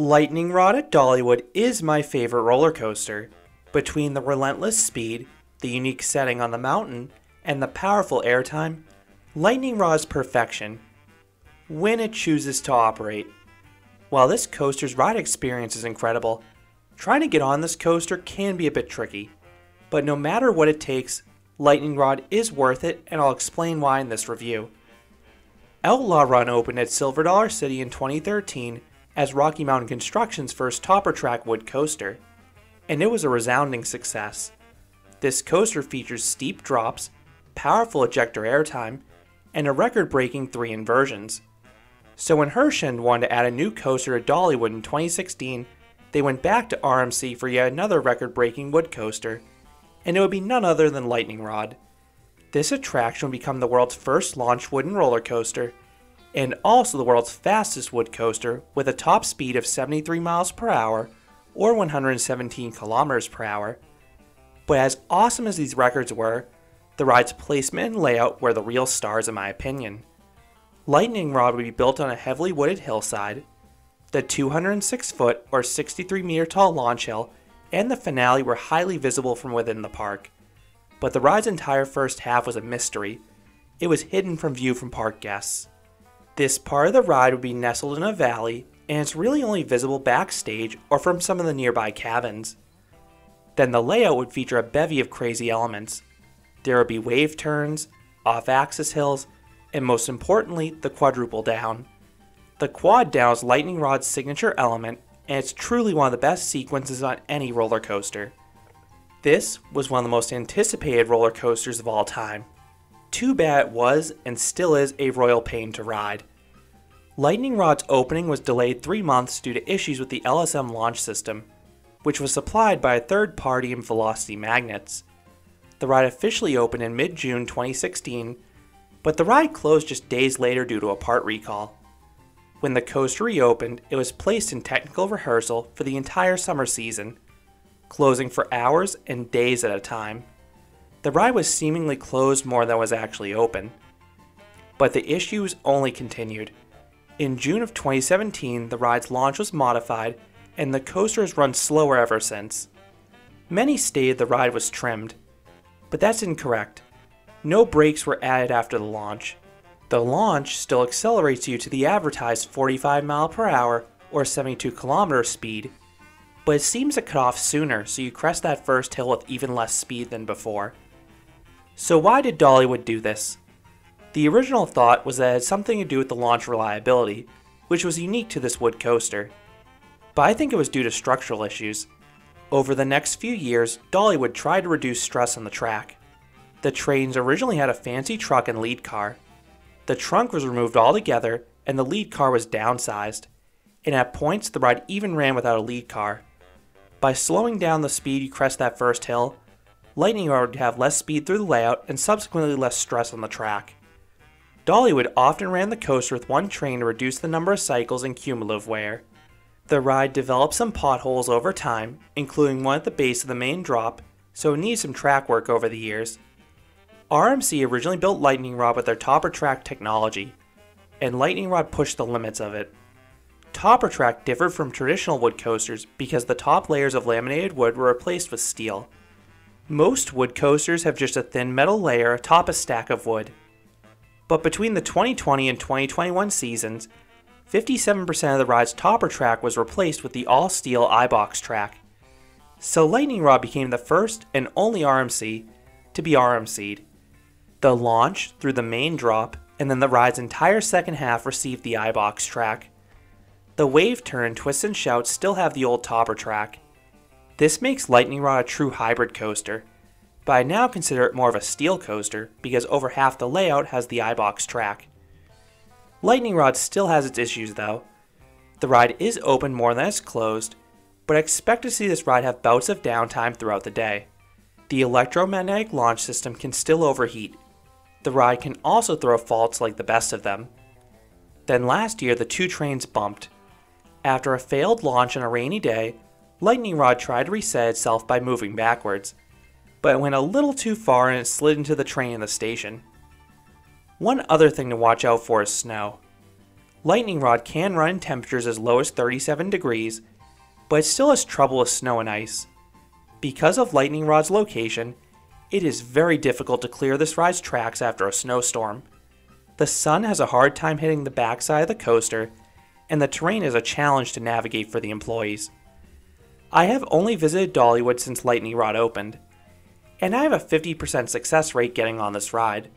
Lightning Rod at Dollywood is my favorite roller coaster. Between the relentless speed, the unique setting on the mountain, and the powerful airtime, Lightning Rod is perfection when it chooses to operate. While this coaster's ride experience is incredible, trying to get on this coaster can be a bit tricky. But no matter what it takes, Lightning Rod is worth it, and I'll explain why in this review. Outlaw Run opened at Silver Dollar City in 2013 as Rocky Mountain Construction's first topper track wood coaster, and it was a resounding success. This coaster features steep drops, powerful ejector airtime, and a record breaking three inversions. So when Herschend wanted to add a new coaster to Dollywood in 2016, they went back to RMC for yet another record breaking wood coaster, and it would be none other than Lightning Rod. This attraction would become the world's first launch wooden roller coaster and also the world's fastest wood coaster with a top speed of 73 miles per hour or 117 kilometers per hour. But as awesome as these records were, the ride's placement and layout were the real stars in my opinion. Lightning Rod would be built on a heavily wooded hillside. The 206 foot or 63 meter tall launch hill and the finale were highly visible from within the park. But the ride's entire first half was a mystery. It was hidden from view from park guests. This part of the ride would be nestled in a valley, and it's really only visible backstage or from some of the nearby cabins. Then the layout would feature a bevy of crazy elements. There would be wave turns, off axis hills, and most importantly, the quadruple down. The quad down is Lightning Rod's signature element, and it's truly one of the best sequences on any roller coaster. This was one of the most anticipated roller coasters of all time. Too bad it was and still is a royal pain to ride. Lightning Rod's opening was delayed three months due to issues with the LSM launch system, which was supplied by a third party in Velocity Magnetics. The ride officially opened in mid June 2016, but the ride closed just days later due to a part recall. When the coaster reopened, it was placed in technical rehearsal for the entire summer season, closing for hours and days at a time. The ride was seemingly closed more than was actually open. But the issues only continued. In June of 2017, the ride's launch was modified, and the coaster has run slower ever since. Many stated the ride was trimmed, but that's incorrect. No brakes were added after the launch. The launch still accelerates you to the advertised 45 mile per hour or 72 kilometer speed, but it seems to cut off sooner so you crest that first hill with even less speed than before. So why did Dollywood do this? The original thought was that it had something to do with the launch reliability, which was unique to this wood coaster. But I think it was due to structural issues. Over the next few years, Dollywood tried to reduce stress on the track. The trains originally had a fancy truck and lead car. The trunk was removed altogether, and the lead car was downsized. And at points, the ride even ran without a lead car. By slowing down the speed you crest that first hill, Lightning Rod would have less speed through the layout and subsequently less stress on the track. Dollywood often ran the coaster with one train to reduce the number of cycles and cumulative wear. The ride developed some potholes over time, including one at the base of the main drop, so it needs some track work over the years. RMC originally built Lightning Rod with their Topper Track technology, and Lightning Rod pushed the limits of it. Topper Track differed from traditional wood coasters because the top layers of laminated wood were replaced with steel. Most wood coasters have just a thin metal layer atop a stack of wood. But between the 2020 and 2021 seasons, 57% of the ride's topper track was replaced with the all steel iBox track. So Lightning Rod became the first and only RMC to be RMC'd. The launch through the main drop, and then the ride's entire second half received the iBox track. The wave turn, twist and shout still have the old topper track. This makes Lightning Rod a true hybrid coaster but I now consider it more of a steel coaster because over half the layout has the iBox track. Lightning Rod still has its issues though. The ride is open more than it's closed, but I expect to see this ride have bouts of downtime throughout the day. The electromagnetic launch system can still overheat. The ride can also throw faults like the best of them. Then last year, the two trains bumped. After a failed launch on a rainy day, Lightning Rod tried to reset itself by moving backwards but it went a little too far and it slid into the train in the station. One other thing to watch out for is snow. Lightning Rod can run in temperatures as low as 37 degrees, but it still has trouble with snow and ice. Because of Lightning Rod's location, it is very difficult to clear this ride's tracks after a snowstorm. The sun has a hard time hitting the backside of the coaster, and the terrain is a challenge to navigate for the employees. I have only visited Dollywood since Lightning Rod opened, and I have a 50% success rate getting on this ride.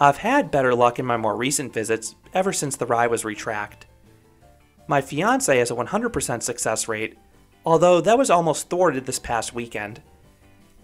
I've had better luck in my more recent visits ever since the ride was retracked. My fiance has a 100% success rate, although that was almost thwarted this past weekend.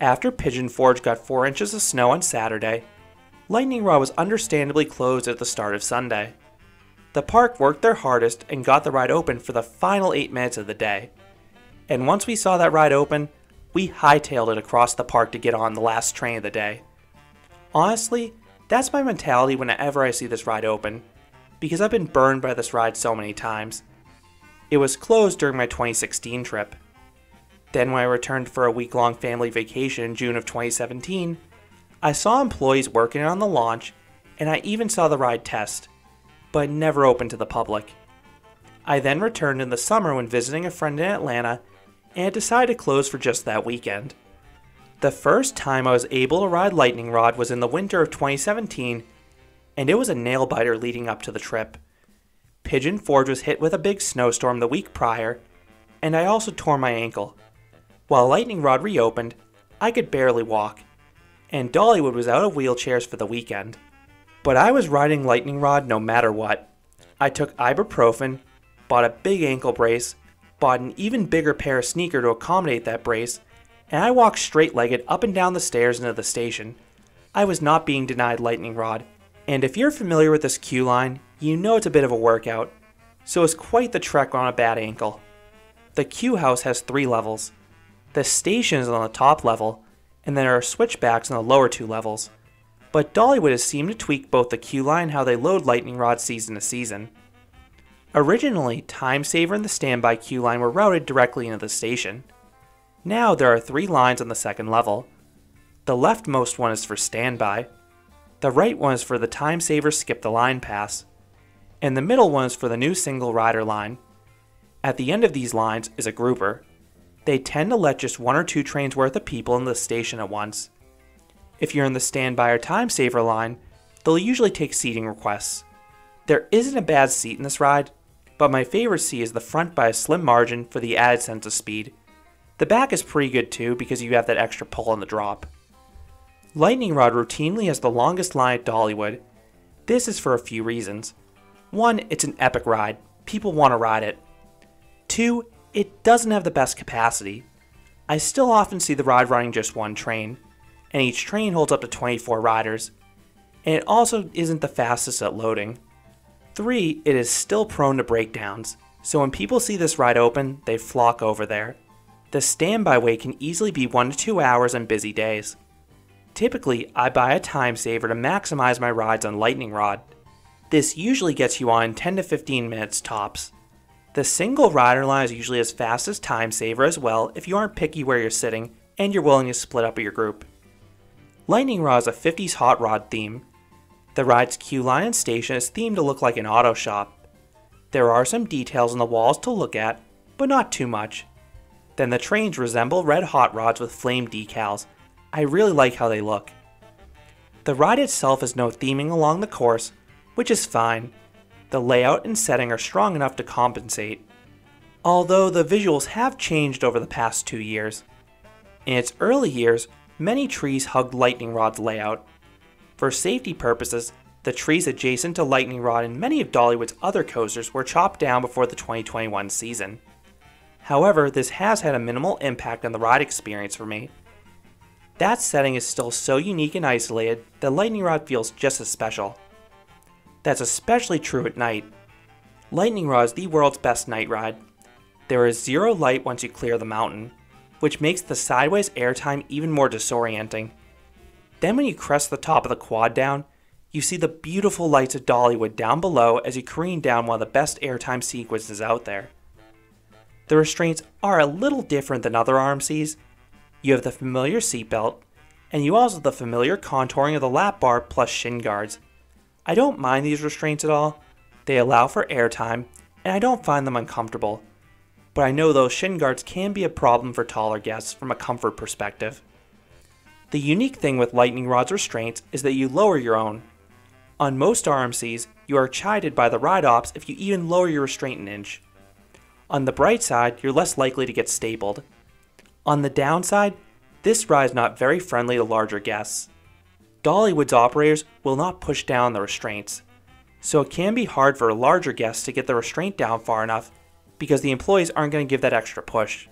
After Pigeon Forge got 4 inches of snow on Saturday, Lightning Rod was understandably closed at the start of Sunday. The park worked their hardest and got the ride open for the final 8 minutes of the day. And once we saw that ride open, we hightailed it across the park to get on the last train of the day. Honestly, that's my mentality whenever I see this ride open, because I've been burned by this ride so many times. It was closed during my 2016 trip. Then, when I returned for a week long family vacation in June of 2017, I saw employees working on the launch and I even saw the ride test, but never opened to the public. I then returned in the summer when visiting a friend in Atlanta and decided to close for just that weekend. The first time I was able to ride Lightning Rod was in the winter of 2017, and it was a nail biter leading up to the trip. Pigeon Forge was hit with a big snowstorm the week prior, and I also tore my ankle. While Lightning Rod reopened, I could barely walk, and Dollywood was out of wheelchairs for the weekend. But I was riding Lightning Rod no matter what. I took ibuprofen, bought a big ankle brace, bought an even bigger pair of sneaker to accommodate that brace, and I walked straight legged up and down the stairs into the station. I was not being denied Lightning Rod, and if you're familiar with this queue line, you know it's a bit of a workout, so it's quite the trek on a bad ankle. The queue house has three levels. The station is on the top level, and there are switchbacks on the lower two levels. But Dollywood has seemed to tweak both the queue line how they load Lightning Rod season to season. Originally, Time Saver and the standby queue line were routed directly into the station. Now there are three lines on the second level. The leftmost one is for standby, the right one is for the Time Saver Skip the Line pass, and the middle one is for the new single rider line. At the end of these lines is a grouper. They tend to let just one or two trains worth of people in the station at once. If you're in the standby or time saver line, they'll usually take seating requests. There isn't a bad seat in this ride, but my favorite seat is the front by a slim margin for the added sense of speed. The back is pretty good too because you have that extra pull on the drop. Lightning Rod routinely has the longest line at Dollywood. This is for a few reasons. One, it's an epic ride. People want to ride it. Two, it doesn't have the best capacity. I still often see the ride running just one train, and each train holds up to 24 riders, and it also isn't the fastest at loading. 3. It is still prone to breakdowns, so when people see this ride open, they flock over there. The standby wait can easily be 1 to 2 hours on busy days. Typically, I buy a time saver to maximize my rides on Lightning Rod. This usually gets you on 10 to 15 minutes tops. The single rider line is usually as fast as Time Saver as well if you aren't picky where you're sitting and you're willing to split up your group. Lightning Rod is a 50s hot rod theme. The ride's queue line station is themed to look like an auto shop. There are some details on the walls to look at, but not too much. Then the trains resemble red hot rods with flame decals. I really like how they look. The ride itself has no theming along the course, which is fine, the layout and setting are strong enough to compensate, although the visuals have changed over the past two years. In its early years, many trees hugged Lightning Rod's layout. For safety purposes, the trees adjacent to Lightning Rod and many of Dollywood's other coasters were chopped down before the 2021 season. However, this has had a minimal impact on the ride experience for me. That setting is still so unique and isolated that Lightning Rod feels just as special. That's especially true at night. Lightning Rod is the world's best night ride. There is zero light once you clear the mountain, which makes the sideways airtime even more disorienting. Then when you crest the top of the quad down, you see the beautiful lights of Dollywood down below as you careen down one of the best airtime sequences out there. The restraints are a little different than other RMCs. You have the familiar seatbelt, and you also have the familiar contouring of the lap bar plus shin guards. I don't mind these restraints at all. They allow for airtime, and I don't find them uncomfortable. But I know those shin guards can be a problem for taller guests from a comfort perspective. The unique thing with Lightning Rod's restraints is that you lower your own. On most RMCs, you are chided by the ride ops if you even lower your restraint an inch. On the bright side, you're less likely to get stapled. On the downside, this ride is not very friendly to larger guests. Dollywood's operators will not push down the restraints, so it can be hard for a larger guests to get the restraint down far enough because the employees aren't going to give that extra push.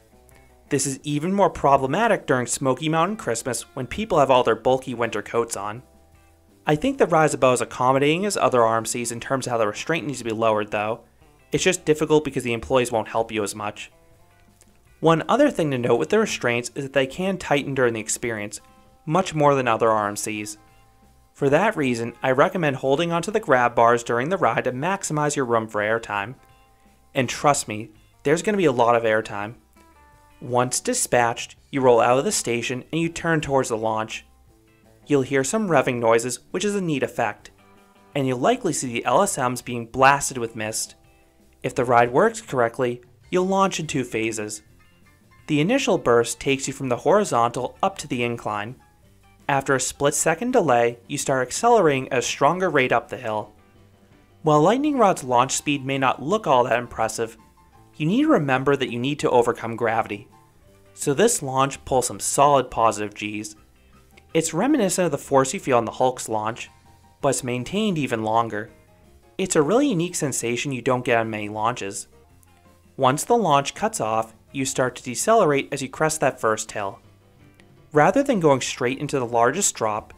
This is even more problematic during Smoky Mountain Christmas when people have all their bulky winter coats on. I think the ride is accommodating as other RMCs in terms of how the restraint needs to be lowered though. It's just difficult because the employees won't help you as much. One other thing to note with the restraints is that they can tighten during the experience, much more than other RMCs. For that reason, I recommend holding onto the grab bars during the ride to maximize your room for airtime. And trust me, there's going to be a lot of airtime. Once dispatched, you roll out of the station and you turn towards the launch. You'll hear some revving noises, which is a neat effect, and you'll likely see the LSMs being blasted with mist. If the ride works correctly, you'll launch in two phases. The initial burst takes you from the horizontal up to the incline. After a split second delay, you start accelerating at a stronger rate up the hill. While Lightning Rod's launch speed may not look all that impressive, you need to remember that you need to overcome gravity. So this launch pulls some solid positive Gs. It's reminiscent of the force you feel on the Hulk's launch, but it's maintained even longer. It's a really unique sensation you don't get on many launches. Once the launch cuts off, you start to decelerate as you crest that first hill. Rather than going straight into the largest drop,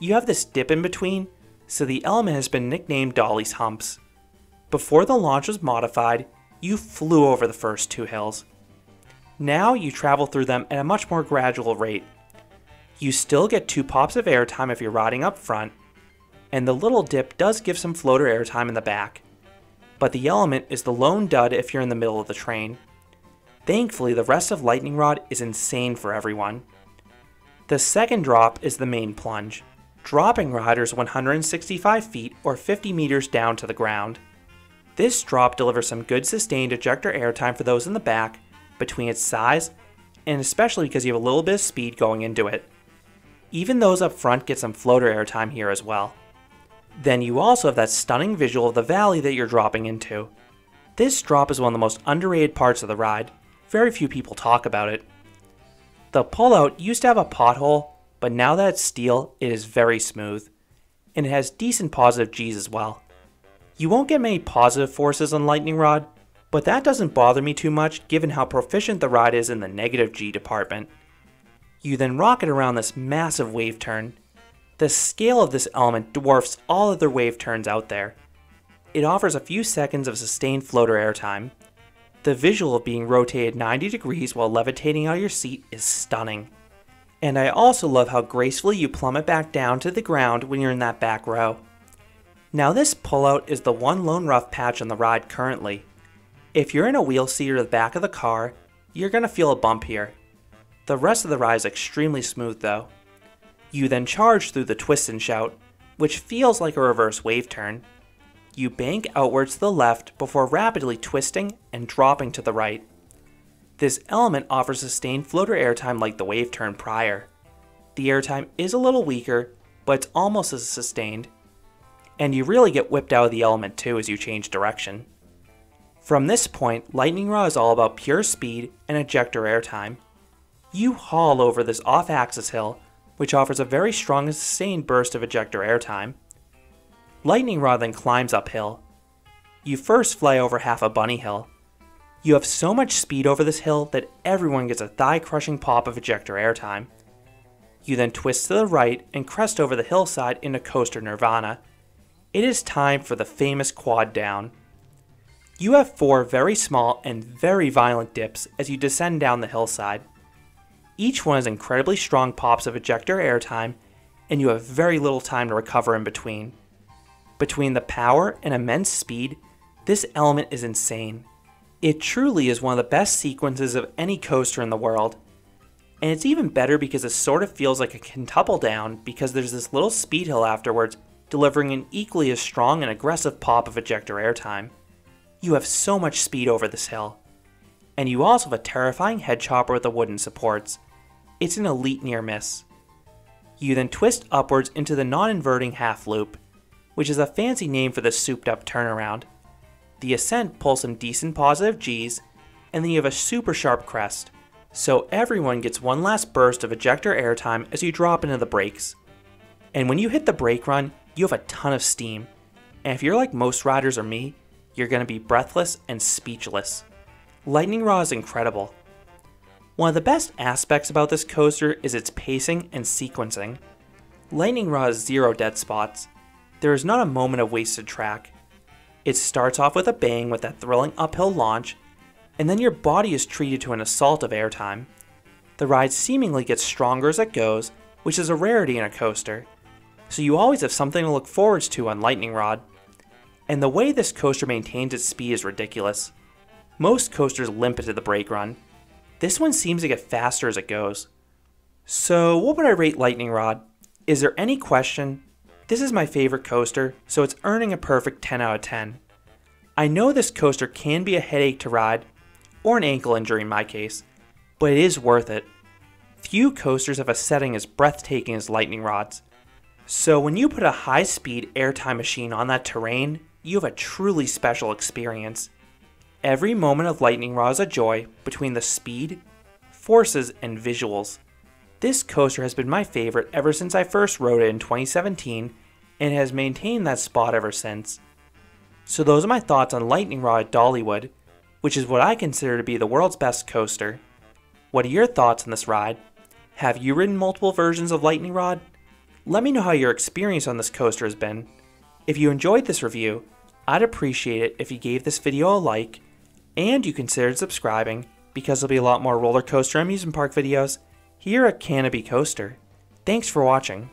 you have this dip in between, so the element has been nicknamed Dolly's Humps. Before the launch was modified, you flew over the first two hills. Now you travel through them at a much more gradual rate. You still get two pops of airtime if you're riding up front, and the little dip does give some floater airtime in the back. But the element is the lone dud if you're in the middle of the train. Thankfully, the rest of Lightning Rod is insane for everyone. The second drop is the main plunge, dropping riders 165 feet or 50 meters down to the ground. This drop delivers some good sustained ejector airtime for those in the back between its size and especially because you have a little bit of speed going into it. Even those up front get some floater airtime here as well. Then you also have that stunning visual of the valley that you're dropping into. This drop is one of the most underrated parts of the ride. Very few people talk about it. The pullout used to have a pothole, but now that it's steel, it is very smooth. And it has decent positive Gs as well. You won't get many positive forces on Lightning Rod, but that doesn't bother me too much given how proficient the ride is in the negative G department. You then rocket around this massive wave turn. The scale of this element dwarfs all other wave turns out there. It offers a few seconds of sustained floater airtime. The visual of being rotated 90 degrees while levitating out of your seat is stunning. And I also love how gracefully you plummet back down to the ground when you're in that back row. Now this pullout is the one lone rough patch on the ride currently. If you're in a wheel seat or the back of the car, you're going to feel a bump here. The rest of the ride is extremely smooth though. You then charge through the twist and shout, which feels like a reverse wave turn. You bank outwards to the left before rapidly twisting and dropping to the right. This element offers sustained floater airtime like the wave turn prior. The airtime is a little weaker, but it's almost as sustained, and you really get whipped out of the element too as you change direction. From this point, Lightning Rod is all about pure speed and ejector airtime. You haul over this off-axis hill, which offers a very strong and sustained burst of ejector airtime. Lightning Rod then climbs uphill. You first fly over half a bunny hill. You have so much speed over this hill that everyone gets a thigh-crushing pop of ejector airtime. You then twist to the right and crest over the hillside into Coaster Nirvana, it is time for the famous quad down. You have four very small and very violent dips as you descend down the hillside. Each one has incredibly strong pops of ejector airtime, and you have very little time to recover in between. Between the power and immense speed, this element is insane. It truly is one of the best sequences of any coaster in the world. And it's even better because it sort of feels like a quintuple down because there's this little speed hill afterwards delivering an equally as strong and aggressive pop of ejector airtime. You have so much speed over this hill. And you also have a terrifying head chopper with the wooden supports. It's an elite near miss. You then twist upwards into the non-inverting half loop, which is a fancy name for the souped up turnaround. The ascent pulls some decent positive Gs, and then you have a super sharp crest, so everyone gets one last burst of ejector airtime as you drop into the brakes. And when you hit the brake run, you have a ton of steam, and if you're like most riders or me, you're going to be breathless and speechless. Lightning Rod is incredible. One of the best aspects about this coaster is its pacing and sequencing. Lightning Rod has zero dead spots. There is not a moment of wasted track. It starts off with a bang with that thrilling uphill launch, and then your body is treated to an assault of airtime. The ride seemingly gets stronger as it goes, which is a rarity in a coaster, so you always have something to look forward to on Lightning Rod. And the way this coaster maintains its speed is ridiculous. Most coasters limp into the brake run. This one seems to get faster as it goes. So, what would I rate Lightning Rod? Is there any question? This is my favorite coaster, so it's earning a perfect 10 out of 10. I know this coaster can be a headache to ride, or an ankle injury in my case, but it is worth it. Few coasters have a setting as breathtaking as Lightning Rod's. So when you put a high speed airtime machine on that terrain, you have a truly special experience. Every moment of Lightning Rod is a joy between the speed, forces, and visuals. This coaster has been my favorite ever since I first rode it in 2017 and has maintained that spot ever since. So those are my thoughts on Lightning Rod at Dollywood, which is what I consider to be the world's best coaster. What are your thoughts on this ride? Have you ridden multiple versions of Lightning Rod? Let me know how your experience on this coaster has been. If you enjoyed this review, I'd appreciate it if you gave this video a like and you considered subscribing because there'll be a lot more roller coaster amusement park videos here at Canobie Coaster. Thanks for watching.